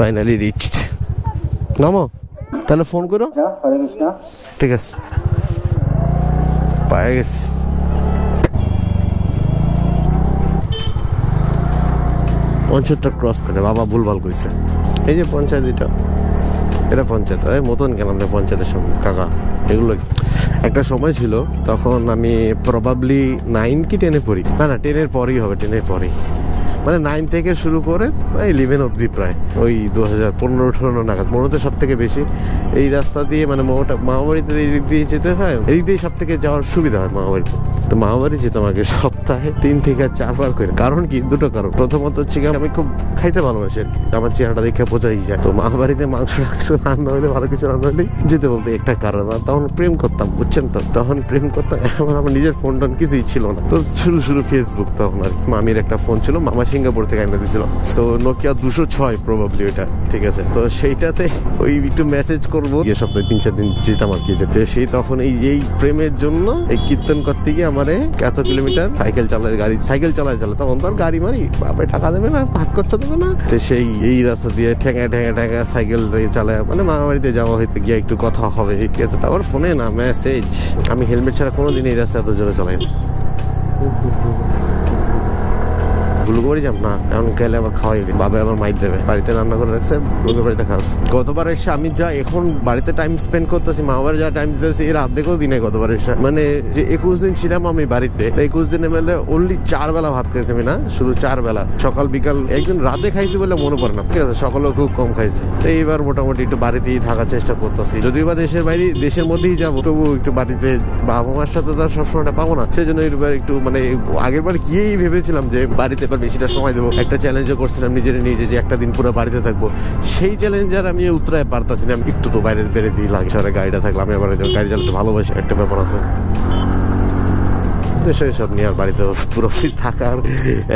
Finally reached নামো তাহলে phone করো। ঠিক আছে। পায়ে গেছি। পঞ্চায়েতটা ক্রস করে বাবা ভুলভাল কইছে। এই যে পঞ্চায়েত এটা এটা পঞ্চায়েত এই মতন কেন আমাদের পঞ্চায়েতের সামনে? কাকা এগুলো একটা সময় ছিল তখন আমি প্রবাবলি নাইন কি টেনে পড়ি। না না টেনের পরেই হবে টেনের পরেই। মানে নাইন থেকে শুরু করে ইলেভেন অবধি প্রায়। ওই দু হাজার পনেরো ষোলো নাগাদ। মনোতে সব থেকে বেশি। এই রাস্তা দিয়ে মানে মামাবাড়িতে এই দিক দিয়ে যেতে হয়, এই দিয়ে সব থেকে যাওয়ার সুবিধা হয় মামাবাড়িতে। তো মামাবাড়ি যেতাম আমাকে সপ্তাহে তিন থেকে চারবার করে। কারণ কি? দুটো কারণ। প্রথমত হচ্ছে আমি খুব খাইতে ভালোবাসি আর কি। আমার চেহারাটা দেখে বোঝাই যায়। তো মামাবাড়িতে মাংস টাংস রান্না হলে ভালো কিছু রান্না হলেই যেতে বলতে একটা কারণ, আর তখন প্রেম করতাম, বুঝছেন তো? তখন প্রেম করতাম, এখন আমার নিজের ফোন টোন কিছুই ছিল না। তো শুরু শুরু ফেসবুক তখন আর। মামির একটা ফোন ছিল, মামা সিঙ্গাপুর থেকে এনে দিয়েছিল তো নোকিয়া দুশো ছয় প্রবাবলি ওইটা ঠিক আছে? তো সেইটাতে ওই একটু মেসেজ করব। গিয়ে সপ্তাহে তিন চার দিন যেতাম আর কি যেতে। সেই তখন এই এই প্রেমের জন্য এই কীর্তন করতে গিয়ে আমারে এত কিলোমিটার সাইকেল চালায় গাড়ি, সাইকেল চালায় চালায়। তখন তো আর গাড়ি মারি বাপে টাকা দেবে না, হাত খরচা দেবে না। তো সেই এই রাস্তা দিয়ে ঠেঙা ঠেঙা ঠেঙা সাইকেল চালায়। মানে মামা বাড়িতে যাওয়া হইতে গিয়ে একটু কথা হবে, ঠিক আছে? তারপর ফোনে না মেসেজ আমি হেলমেট ছাড়া কোনোদিন এই রাস্তা এত জোরে চালাই না। ভুল করে যাব না। এখন গেলে আবার খাওয়াই বাবা আবার মাইর দেবে। বাড়িতে রান্না করে রাখছে লোকের খাস। গতবার এসে আমি যা এখন বাড়িতে টাইম স্পেন্ড করতেছি, মা বাবার যা টাইম দিতেছি, এর অর্ধেকও দিনে গতবার এসে। মানে যে একুশ দিন ছিলাম আমি বাড়িতে একুশ দিনে মেলে অনলি চার বেলা ভাত খেয়েছি আমি না, শুধু চার বেলা। সকাল, বিকাল একদিন রাতে খাইছি বলে মনে পড়ে না। ঠিক আছে, সকালেও খুব কম খাইছি। তো এইবার মোটামুটি একটু বাড়িতেই থাকার চেষ্টা করতেছি। যদিও বা দেশের বাইরে, দেশের মধ্যেই যাব তবু একটু বাড়িতে বাবা মার সাথে তো আর সবসময়টা পাবো না। সেই জন্য একটু মানে আগের বার গিয়েই ভেবেছিলাম যে বাড়িতে এবার বেশিটা সময় দেবো। একটা চ্যালেঞ্জও করছিলাম, নিজের নিজে যে একটা দিন পুরো বাড়িতে থাকব। সেই চ্যালেঞ্জ আর আমি উত্তরায় পারতাছি না। একটু তো বাইরে বেড়ে দিই, লাগে। শহরে গাড়িটা থাকলে আমি আবার গাড়ি চালাতে ভালোবাসি, একটা ব্যাপার আছে। দেশে সব নিয়ে আর বাড়িতে পুরোপুরি থাকার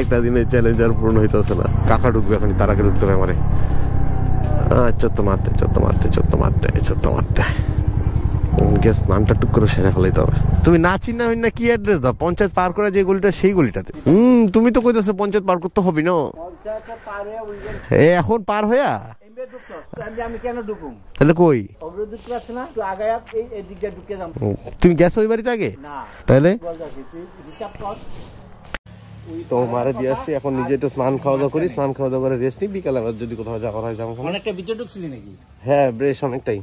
একটা দিনের চ্যালেঞ্জ আর পূর্ণ হইতেছে না। কাকা ঢুকবে এখন তার আগে ঢুকতে হবে আমারে। চত্ত মারতে চত্ত মারতে চত্ত মারতে চত্ত মারতে। গ্যাস নামটা টুক করে সেরে ফেলাইতে হবে। তুমি না না কি অ্যাড্রেস দাও? পঞ্চায়েত পার করা যে গলিটা সেই গলিটাতে। হুম তুমি তো কইতেছো পঞ্চায়েত পার করতে হবে না? পঞ্চায়েতে পারে উইলেন এ এখন পার হইয়া? এমবে ঢুকছ আমি আমি কেন ঢুকুম? তাহলে কই? তুমি গেছো ওই বাড়িতে আগে? তাহলে? তো মারে দিয়ে আসছি এখন নিজে একটু স্নান খাওয়া দাওয়া করি স্নান খাওয়া দাওয়া করে রেস্ট নিই বিকালে আবার যদি কোথাও যাওয়ার হয় যাব অনেকটা ভিতরে ঢুকছিলি নাকি? হ্যাঁ বেশ অনেকটাই।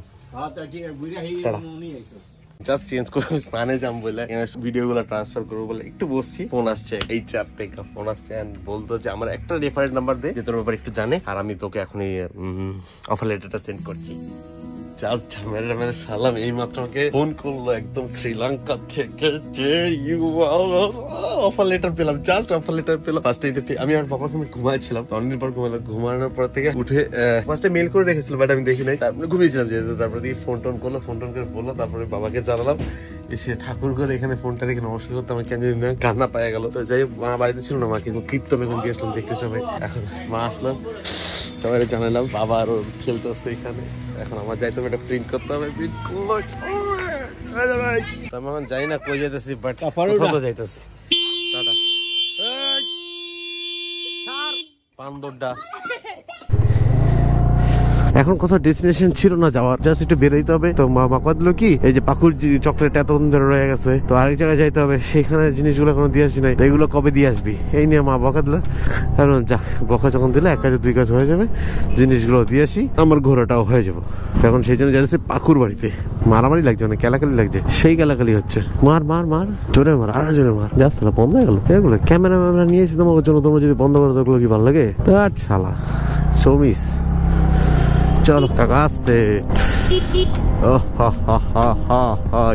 জাস্ট চেঞ্জ করে আমি স্নানে যাম বলে ভিডিও গুলো ট্রান্সফার করব বলে একটু বসছি। ফোন আসছে এই চার থেকে ফোন আসছে বলতো যে আমার একটা রেফারেন্ট নাম্বার দে যে তোর ব্যাপারে একটু জানে। আর আমি তোকে এখন এই অফার লেটারটা সেন্ড করছি। জাস্ট ঝামেলা মেরে সালাম এই মাত্র আমাকে ফোন করল একদম শ্রীলঙ্কা থেকে যে ইউ অফার লেটার পেলাম জাস্ট অফার লেটার পেলাম। ফার্স্টে আমি আর বাবা আমি ঘুমাচ্ছিলাম অনেকদিন পর ঘুমালাম, ঘুমানোর পর থেকে উঠে ফার্স্টে মেল করে রেখেছিল বাট আমি দেখি নাই। তারপরে ঘুমিয়েছিলাম যেহেতু, তারপরে দিয়ে ফোন টোন করল ফোন টোন করে বলল, তারপরে বাবাকে জানালাম, এসে ঠাকুর ঘরে এখানে ফোনটা রেখে নমস্কার করতে আমার কেন না, কান্না পায়ে গেল। তো যাই মা বাড়িতে ছিল না মা কিন্তু কীর্তন এখন গিয়েছিলাম দেখতে সবাই। এখন মা আসলাম সবাই জানালাম বাবা আরও খেলতেছে এখানে। এখন আমার যাইতে হবে এটা প্রিন্ট করতে হবে। প্রিন্ট করল আমি এখন জানি না কই যাইতেছি বাট কোথাও যাইতেছি। টাটা পান্দরডা। এখন কোথাও ডেস্টিনেশন ছিল না যাওয়ার। জাস্ট একটু বেরোইতে হবে। তো মা মা দিল কি, এই যে পাকুর চকলেট এতক্ষণ ধরে রয়ে গেছে, তো আরেক জায়গায় যাইতে হবে। সেখানে জিনিসগুলো কোনো দিয়ে আসি নাই। তো এগুলো কবে দিয়ে আসবি? এই নিয়ে মা বকা দিল। কারণ যা, বকা যখন দিলে, এক কাজে, দুই কাজ হয়ে যাবে। জিনিসগুলো দিয়ে আসি। আমার ঘোরাটাও হয়ে যাব। তখন সেই জন্য যাচ্ছে পাকুর বাড়িতে। মারামারি লাগছে মানে কেলাকালি লাগছে। সেই কেলাকালি হচ্ছে। মার মার মার। জোরে মার, আরও জোরে মার। যাচ্ছে না বন্ধ হয়ে গেল। এগুলো ক্যামেরা ম্যামেরা নিয়েছি তোমার জন্য। তোমরা যদি বন্ধ করে ওগুলো কি ভালো লাগে? তা শালা সৌমিস चलो काकास्ते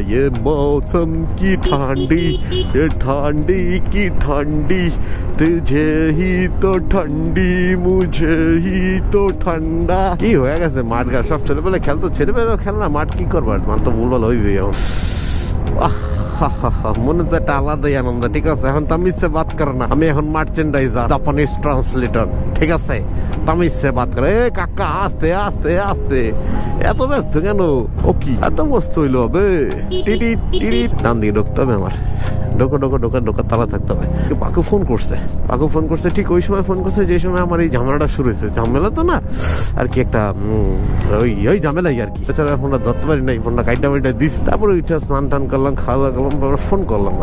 ये मौसम की ठंडी ये ठंडी की ठंडी तुझे ही तो ठंडी मुझे ही तो ঠান্ডা কি হয়ে গেছে মাঠ ঘাট সব ছেলেবেলা খেলতো ছেলেবেলা খেল না মাঠ কি করবার মাঠ তো ভুলভাল হইবে এখন আহ, হা, হা, হা, মনে তো একটা আলাদাই আনন্দ ঠিক আছে এখন তামিজ সে বাত করে না আমি এখন মার্চেন্ডাইজার জাপানিজ ট্রান্সলেটর ঠিক আছে তামিজ সে বাত করে এ কাকা আস্তে আস্তে আস্তে। এত ব্যস্ত কেন? ও কি? এত ব্যস্ত হইল হবে টিটি টিটি ডান দিকে ঢুকতে হবে আমার। ঢোকো ঢোকো ঢোকা ঢোকা তালা থাকতে হবে। পাকু ফোন করছে। পাকু ফোন করছে ঠিক ওই সময় ফোন করছে যে সময় আমার এই ঝামেলাটা শুরু হয়েছে। ঝামেলা তো না আর কি একটা ওই ওই ঝামেলাই আর কি। এছাড়া ফোনটা ধরতে পারি নাই ফোনটা কাইটা মাইটা দিস তারপরে উঠে স্নান টান করলাম খাওয়া দাওয়া করলাম তারপরে ফোন করলাম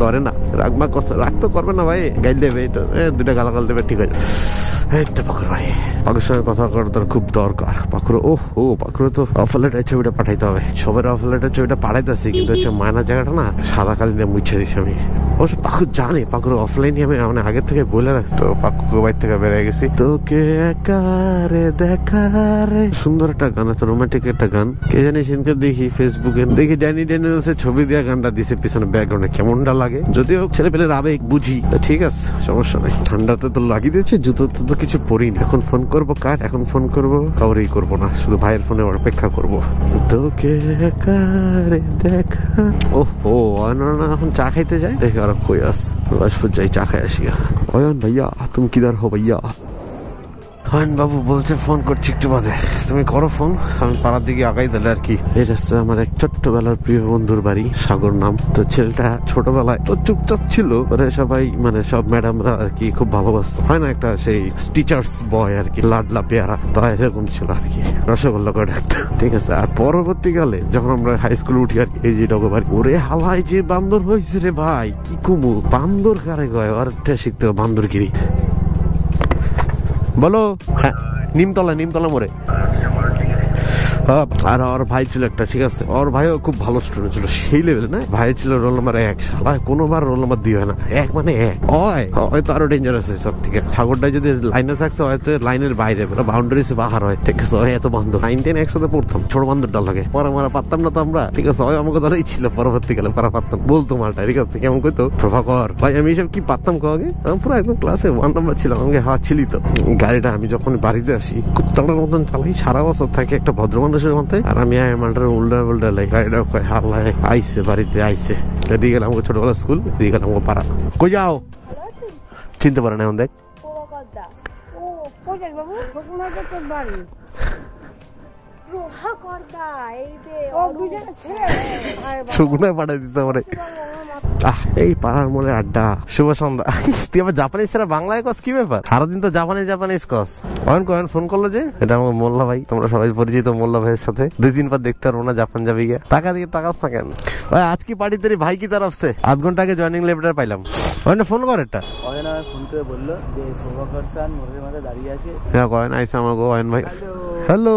ধরে না রাগমা কষ্ট রাগ তো করবে না ভাই গাইল দেবে এটা দুটা গালাগাল দেবে ঠিক আছে এই তো পাকুর ভাই পাকুর সঙ্গে কথা করার খুব দরকার। পাকুর ও ও, পাকুর তো অফলেটের ছবিটা পাঠাইতে হবে। সবের অফলেটের ছবিটা পাঠাইতেছি, কিন্তু হচ্ছে মায়না জায়গাটা না সাদা কালি দিয়ে মুছে দিছি আমি। অবশ্য পাকুর জানে, পাকুর অফলাইনে আমি মানে আগে থেকে বলে রাখছি। তো পাকুকে বাইর থেকে বেরিয়ে গেছি। তোকে একারে দেখারে। সুন্দর একটা গান আছে রোমান্টিক একটা গান। কে জানি সেদিনকে দেখি ফেসবুকে দেখি ড্যানি ড্যানিয়েলসের ছবি দেওয়া গানটা দিছে পিছনে ব্যাকগ্রাউন্ডে কেমনটা লাগে? যদিও ছেলে পেলের আবেগ, বুঝি। ঠিক আছে, সমস্যা নাই। ঠান্ডাতে তো লাগিয়ে দিয়েছে, জুতোতে তো কিছু পরিনি। এখন ফোন করব কার? এখন ফোন করব? কাউরেই করব না। শুধু ভাইয়ের ফোনে অপেক্ষা করব। তোকে কারে দেখা। ও না এখন চা খাইতে যায় দেখে আর কই আস রাজপুর যাই চা খাই আসি অয়ন ভাইয়া তুমি কিদার হো হয়ন বাবু বলছে ফোন করছি একটু বাদে। তুমি করো ফোন। আমি পাড়ার দিকে আগাই দিলে আর কি। এই রাস্তায় আমার এক ছোট্টবেলার প্রিয় বন্ধুর বাড়ি সাগর নাম। তো ছেলেটা ছোটবেলায় তো চুপচাপ ছিল। ওরা সবাই মানে সব ম্যাডামরা আর কি খুব ভালোবাসতো। হয় না একটা সেই টিচার্স বয় আর কি লাডলা পেয়ারা। তো এরকম ছিল আর কি। রসগোল্লা করে ডাকতো। ঠিক আছে আর পরবর্তীকালে যখন আমরা হাই স্কুলে উঠি আর এই যে ডগো বাড়ি ওরে হাওয়ায় যে বান্দর হয়েছে রে ভাই কি কুমু বান্দর কারে গয় আর শিখতে বান্দরগিরি। বলো হ্যাঁ নিমতলা নিমতলা মোড়ে। আর ওর ভাই ছিল একটা, ঠিক আছে? ওর ভাইও খুব ভালো স্টুডেন্ট ছিল, সেই লেভেলে না? ভাই ছিল রোল নাম্বার এক সালা কোনোবার রোল নাম্বার দিয়ে হয় না। এক মানে এক। হয়। হয়তো আরও ডেঞ্জারাস হয় সব থেকে। ঠাকুরটাই যদি লাইনে থাকছে, হয়তো লাইনের বাইরে বাউন্ডারিজ বাহার হয়। ঠিক আছে এত বান্ধব নাইন টেন একসাথে পড়তাম। ছোট বান্ধবটা লাগে। পরে মারা পারতাম না তো আমরা। ঠিক আছে, ওই আমাকে দ্বারাই ছিল। পরবর্তীকালে পারা পারতাম। বলতো মালটা, ঠিক আছে? কেমন করতো প্রভাকর ভাই, আমি এসব কি পারতাম কাউকে আমি পুরো একদম ক্লাসে ওয়ান নাম্বার ছিলাম। আমাকে হাওয়া ছিলি তো গাড়িটা আমি যখন বাড়িতে আসি, কুত্তাটার মতন চালাই সারা বছর থাকে একটা ভদ্র মানুষের মধ্যে আর আমি আয় মালটার উল্টা উল্টা লাই গাড়িটা কয় হাল্লায় আইসে বাড়িতে আইসে এদিকে গেলাম ছোটবেলা স্কুল এদিকে গেলাম আমাকে পাড়া। কই যাও? ভালো আছিস? চিনতে পারে না এখন দেখ। প্রভাকরদা ও কই যাস তোর এই যে ও দুজন দিতে পারে। এই পাড়ার মোড়ে আড্ডা। শুভ সন্ধ্যা। তুই আবার জাপানিজ ছাড়া বাংলায় কস কি ব্যাপার? সারাদিন তো জাপানিজ জাপানিজ কস। অয়ন কয়ন ফোন করল যে? এটা আমার মোল্লা ভাই তোমরা সবাই পরিচিত মোল্লা ভাইয়ের সাথে। দুই দিন পর দেখতে পারব না জাপান যাবি গিয়া। টাকা দিয়ে টাকাস না কেন? ভাই আজ কি পার্টি তেরি ভাই কি তরফ সে আধ ঘণ্টা আগে জয়নিং লেটার পাইলাম। অয়ন ফোন কর এটা অয়ন আমায় ফোন করে বলল যে প্রভাকর স্যার মোড়ের মাঝে দাঁড়িয়ে আছে। হ্যাঁ কয়ন আইসা আমাকে অয়ন ভাই। হ্যালো।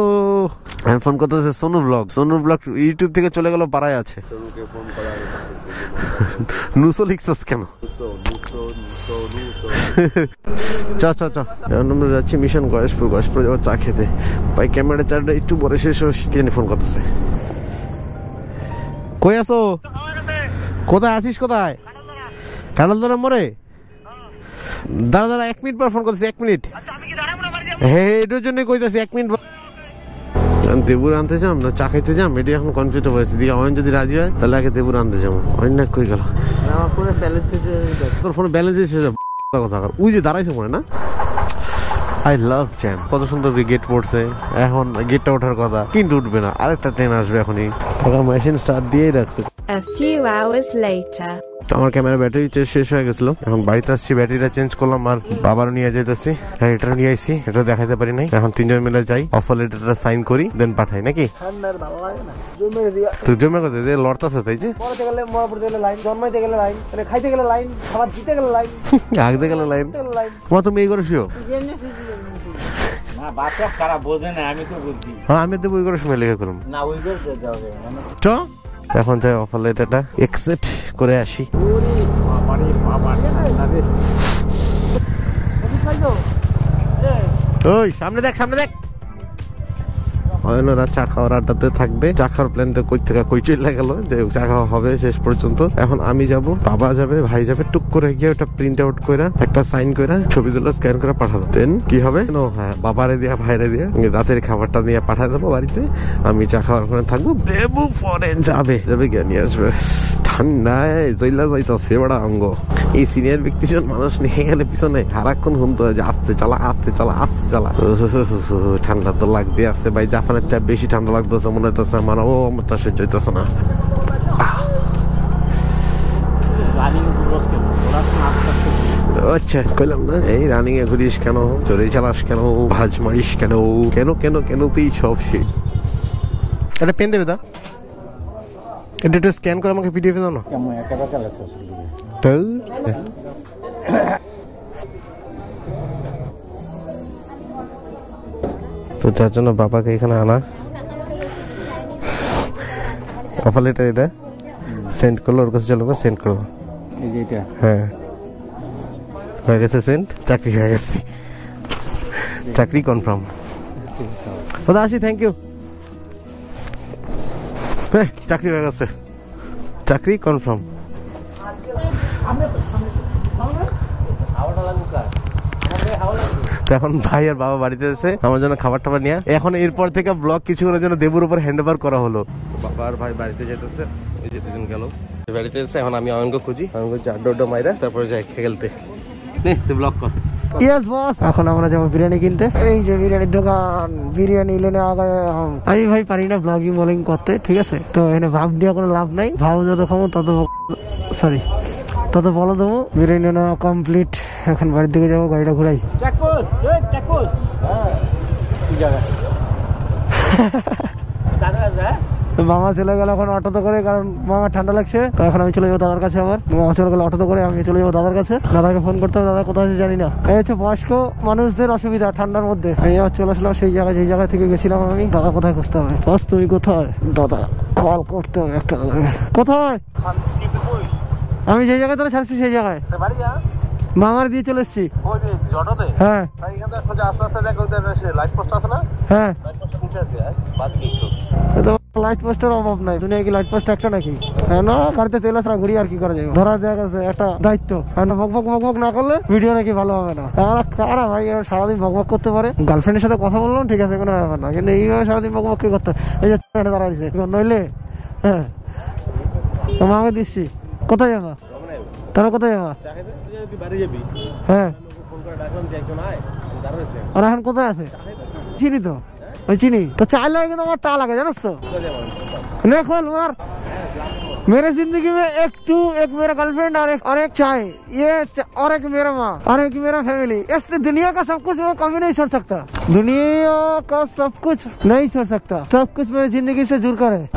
আমি ফোন করতেছে Sonu blog Sonu blog YouTube থেকে চলে গেল পাড়ায় আছে। সোনুকে ফোন করা নুসো লিখছস কেন? নুসো নুসো নুসো নুসো। চ চ চ। আমরা যাচ্ছি মিশন গয়েশপুর। গয়েশপুর যাব চা খেতে। ভাই ক্যামেরা চারটা একটু পরে শেষ হোস কে ফোন করতেছে। কই আছো? কোথায় আছিস কোথায়? কানাল ধরে মরে? দাঁড়া দাঁড়া এক মিনিট পর ফোন করতেছি এক মিনিট। হ্যাঁ এটার জন্য কইতাছি এক মিনিট পর দেবুর আনতে যাম না চা খাইতে যাম? এটি এখন কনফিউজ হয়েছে দিয়ে অয়ন যদি রাজি হয় তাহলে আগে দেবুর আনতে যাব। অয়ন না কই গেল? আমার পুরো ব্যালেন্স শেষ হয়ে গেছে। তোর ফোনে ব্যালেন্স এসে কথা ওই যে দাঁড়াইছে মনে না? আই লাভ জ্যাম কত সুন্দর গেট পড়ছে। এখন গেটটা ওঠার কথা। কিন্তু উঠবে না। আরেকটা ট্রেন আসবে এখনই। মেশিন স্টার্ট দিয়েই রাখছে। A few hours later. তো আমার ক্যামেরা ব্যাটারি শেষ হয়ে গেছিল এখন বাড়িতে আসছি ব্যাটারিটা চেঞ্জ করলাম আর বাবারও নিয়ে যেতেছি এটা নিয়ে আইছি এটা দেখাতে পারি নাই। এখন তিনজন মিলে যাই অফার লেটারটা সাইন করি দেন পাঠাই নাকি? জমে তুই জমে কথা যে লড়তাছে তাই যে। পড়াতে গেলে মরা পড়তে গেলে লাইন জন্মাইতে গেলে লাইন খাইতে গেলে লাইন খাবার দিতে গেলে লাইন। আগতে গেল লাইন। মা তুমি এই করে শুও না বাচ্চা খারাপ বোঝে না আমি তো বুঝছি হ্যাঁ আমি দেবো ওই করে সময় লেখা করলাম না ওই করে এখন যাই অফার লেটারটা এক্সেপ্ট করে আসি। ওই সামনে দেখ সামনে দেখ। অয়নরা চা খাওয়ার আড্ডাতে থাকবে। চা খাওয়ার প্ল্যান তো কই থেকে কই চলে গেল, যে চা খাওয়া হবে শেষ পর্যন্ত। এখন আমি যাব, বাবা যাবে, ভাই যাবে, টুক করে গিয়ে ওটা প্রিন্ট আউট করে একটা সাইন করে ছবি তুলে স্ক্যান করে পাঠাবো দেন কি হবে? নো হ্যাঁ বাবারে দিয়া, ভাইরে দিয়া রাতের খাবারটা নিয়ে পাঠাই দেবো বাড়িতে। আমি চা খাওয়ার ওখানে থাকব, দেবু পরে যাবে। যাবে গিয়ে নিয়ে আসবে। ঠান্ডায় জইলা যাইতাছে বড় অঙ্গ। এই সিনিয়র ব্যক্তিজন মানুষ নিয়ে গেলে পিছনে সারাক্ষণ শুনতে হয় যে, আস্তে চালা আস্তে চালা আস্তে চালা। ঠান্ডা তো লাগতে আছে ভাই, জাপানের থেকে বেশি ঠান্ডা লাগতেছে, মনে হইতেছে আমার, ও, আমার তা সহ্য হইতেছে না। আচ্ছা কইলাম না, এই রানিং এ ঘুরিস কেন? চড়ে চালাস কেন? ভাজ মারিস কেন? কেন কেন কেন তুই সব সে একটা পেন দেবে দা? এটা একটু স্ক্যান করে আমাকে পিডিএফ দাও না। কেমন? একা একা লাগছে তো তো যার জন্য বাবাকে এখানে আনা। অফার লেটার এটা। সেন্ড করল ওর কাছে চলো সেন্ড করো। এই যে এটা। হ্যাঁ। হয়ে গেছে সেন্ট চাকরি হয়ে গেছে। চাকরি কনফার্ম দাদা আসি থ্যাংক ইউ হ্যাঁ চাকরি হয়ে গেছে। চাকরি কনফার্ম এখন ভাই আর বাবা বাড়িতে এসে আমার জন্য খাবার টাবার নিয়ে এখন এরপর থেকে ব্লগ কিছুক্ষণের জন্য দেবুর উপর হ্যান্ড ওভার করা হলো। বাবা আর ভাই বাড়িতে যেতেছে ওই যে দুজন গেল। বাড়িতে এসে এখন আমি অয়নকে খুঁজি, অয়নকে চার ডোডো মাইরা, তারপরে যাই খেলতে। নে, তুই ব্লগ কর। ইয়েস বস এখন আমরা যাব বিরিয়ানি কিনতে। এই যে বিরিয়ানির দোকান বিরিয়ানি লেনে আমি ভাই পারি না ব্লগিং বলিং করতে ঠিক আছে? তো এখানে ভাব দেওয়া কোনো লাভ নাই। ভাব যত খাব তত সরি তত বলো দেবো। বিরিয়ানি না কমপ্লিট এখন বাড়ির দিকে যাব গাড়িটা ঘুরাই। মামা চলে গেল এখন অটোতে করে কারণ মামা ঠান্ডা লাগছে। তো এখন আমি চলে যাব দাদার কাছে আবার। মামা চলে গেল অটোতে করে আমি চলে যাব দাদার কাছে। দাদাকে ফোন করতে হবে দাদা কোথায় আছে জানি না। এই হচ্ছে বয়স্ক মানুষদের অসুবিধা ঠান্ডার মধ্যে। আমি আবার চলে আসলাম সেই জায়গায় যেই জায়গা থেকে গেছিলাম আমি। দাদা কোথায় খুঁজতে হবে? বস তুমি কোথায়? দাদা কল করতে হবে একটা দাদাকে। কোথায়? আমি যে জায়গায় তোরা ছাড়ছি সেই জায়গায়। মামার দিয়ে চলে এসছি। হ্যাঁ। হ্যাঁ। লাইট পোস্টের অভাব নাই। দুনিয়া কি লাইট পোস্ট একটা নাকি? না গাড়িতে তেল আসরা ঘুরি আর কি করা যাবে? ধরা দেওয়া গেছে, একটা দায়িত্ব। আর না ভকভক ভকভক না করলে ভিডিও নাকি ভালো হবে না। আর কারা ভাই সারাদিন ভকভক করতে পারে? গার্লফ্রেন্ডের সাথে কথা বললাম, ঠিক আছে, কোনো ব্যাপার না। কিন্তু এইভাবে সারাদিন ভকভক কে করতে এই যে দাঁড়াইছে নইলে হ্যাঁ। তো মাকে দিচ্ছি। কোথায় যাবা? তারা কোথায় যাবা? হ্যাঁ। আর এখন কোথায় আছে? চিনি তো? अच्छी तो तो मेरे। ज़िंदगी में एक तू, एक मेरा गर्लफ्रेंड और एक और एक चाय। ये और एक मेरा माँ, और एक मेरा फैमिली इस दुनिया का सब कुछ मैं कभी नहीं छोड़ सकता। दुनिया का सब कुछ नहीं छोड़ सकता। सब कुछ मेरी ज़िंदगी से जुड़ कर है।